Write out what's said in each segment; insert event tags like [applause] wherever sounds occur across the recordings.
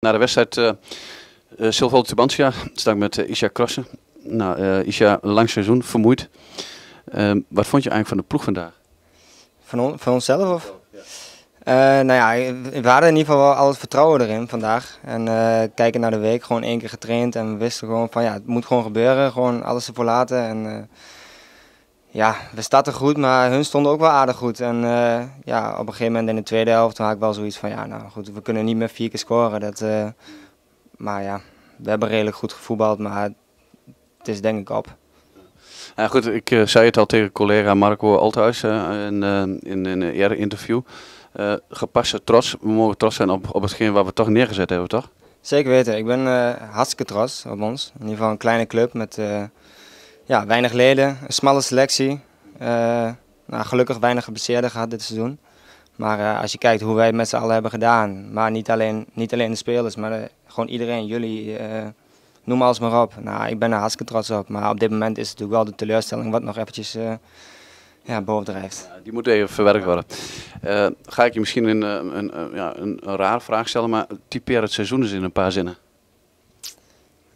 naar de wedstrijd uh, uh, Silval Tubantia sta ik met uh, Isha Krossen. Nou, Isha, lang seizoen, vermoeid. Ehm, wat vond je eigenlijk van de ploeg vandaag? Van, on, van onszelf of? Nou ja, we hadden in ieder geval wel al het vertrouwen erin vandaag. En kijken naar de week, gewoon één keer getraind. En we wisten gewoon van ja, het moet gewoon gebeuren. Gewoon alles ervoor laten. En ja, we starten goed, maar hun stonden ook wel aardig goed. En ja, op een gegeven moment in de tweede helft had ik wel zoiets van ja, nou goed, we kunnen niet meer vier keer scoren. Dat, maar ja, we hebben redelijk goed gevoetbald, maar het is denk ik op. Ja, goed, ik uh, zei het al tegen collega Marco Althuis in, in, in een eerder interview. gepaste trots, we mogen trots zijn op, op hetgeen wat we toch neergezet hebben, toch? Zeker weten, ik ben hartstikke trots op ons. In ieder geval een kleine club met ja, weinig leden, een smalle selectie. nou, gelukkig weinig geblesseerden gehad dit seizoen. Maar als je kijkt hoe wij het met z'n allen hebben gedaan, maar niet alleen, niet alleen de spelers, maar gewoon iedereen, jullie noem alles maar op. Nou, ik ben er hartstikke trots op. Maar op dit moment is het natuurlijk wel de teleurstelling wat nog eventjes uh, ja, bovendrijft. Ja, die moet even verwerkt worden. Uh, ga ik je misschien een, een, een, ja, een, een rare vraag stellen, maar typeer het seizoen eens in een paar zinnen.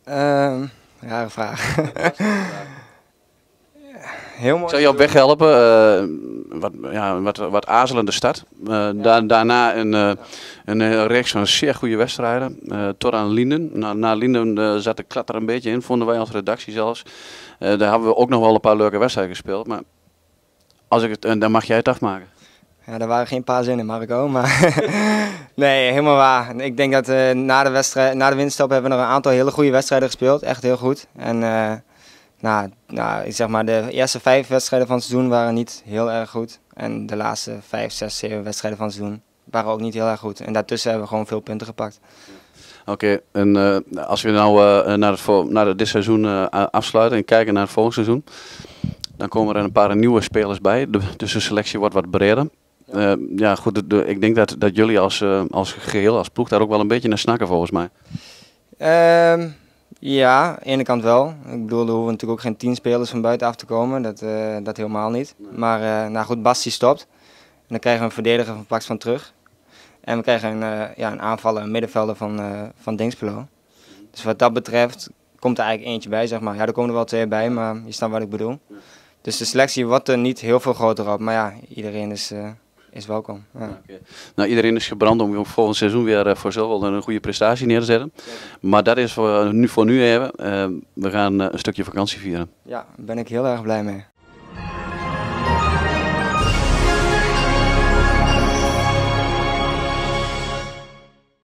Uh, rare vraag. [laughs] Heel mooi. Zou je op weg helpen? Uh, wat, ja, wat, wat azelende start. Uh, da daarna een, uh, een reeks van zeer goede wedstrijden. tot aan Linden. Na, na Linden zat de klad er een beetje in, vonden wij als redactie zelfs. daar hebben we ook nog wel een paar leuke wedstrijden gespeeld. Maar als ik het, dan mag jij het afmaken. Ja, er waren geen paar zinnen, Marco. Maar [laughs] nee, helemaal waar. Ik denk dat na, de wedstrijd, na de winststop hebben we nog een aantal hele goede wedstrijden gespeeld. Echt heel goed. En nou, nou, ik zeg maar, de eerste vijf wedstrijden van het seizoen waren niet heel erg goed. En de laatste vijf, zes, zeven wedstrijden van het seizoen waren ook niet heel erg goed. En daartussen hebben we gewoon veel punten gepakt. Oké, en uh, als we nou uh, naar, het naar dit seizoen uh, afsluiten en kijken naar het volgende seizoen, dan komen er een paar nieuwe spelers bij. De, dus de selectie wordt wat breder. Ja, ja goed, de, de, ik denk dat, dat jullie als, als geheel, als ploeg, daar ook wel een beetje naar snakken volgens mij. Ehm, ja, aan de ene kant wel. Ik bedoel, er hoeven natuurlijk ook geen tien spelers van buitenaf te komen. Dat, uh, dat helemaal niet. Maar uh, nou goed, Basti stopt. En dan krijgen we een verdediger van Pax van terug. En we krijgen een, uh, ja, een aanvaller, een middenvelder van, van Dingspelo. Dus wat dat betreft komt er eigenlijk eentje bij, zeg maar. Ja, er komen er wel twee bij, maar je snapt wat ik bedoel. Dus de selectie wordt er niet heel veel groter op. Maar ja, iedereen is is welkom. Ja. Okay. Nou, iedereen is gebrand om volgend seizoen weer uh, voor zoveel een goede prestatie neer te zetten. Maar dat is voor nu, voor nu even. Uh, we gaan een stukje vakantie vieren. Ja, daar ben ik heel erg blij mee.